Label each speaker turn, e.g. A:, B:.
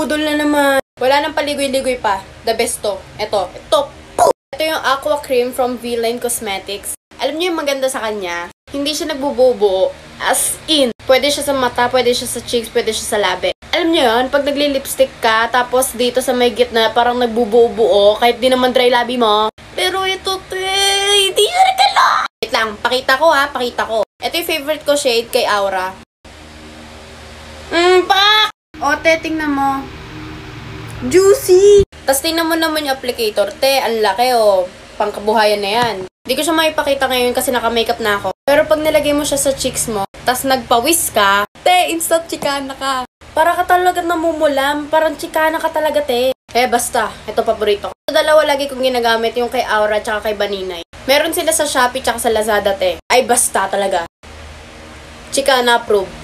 A: budol na naman. Wala nang paligoy-ligoy pa. The best to. Ito. Ito. Ito yung Aqua Cream from V-Line Cosmetics. Alam niyo yung maganda sa kanya? Hindi siya nagbubuo. As in. Pwede siya sa mata, pwede siya sa cheeks, pwede siya sa labi. Alam niyo yun, pag nagli-lipstick ka, tapos dito sa may gitna, parang nagbubuo-buo, kahit di naman dry labi mo. Pero ito, te, hindi siya nagkala. Wait lang, pakita ko ha, pakita ko. Ito yung favorite ko shade kay Aura. O, te, tingnan mo. Juicy! Tapos tingnan mo naman yung applicator. Te, ang laki o. Pangkabuhayan na yan. Hindi ko siya makipakita ngayon kasi naka-makeup na ako. Pero pag nilagay mo siya sa cheeks mo, tas nagpawis ka, te, instant chikana ka. Para ka talaga namumulam. Parang chikana ka talaga, te. Eh, basta. Ito paborito. Ito dalawa lagi kong ginagamit, yung kay Aura tsaka kay Baninay. Meron sila sa Shopee tsaka sa Lazada, te. Ay, basta talaga. Chikana approved.